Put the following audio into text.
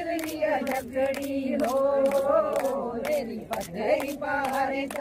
ઝઘડી લો rally પથરી પારે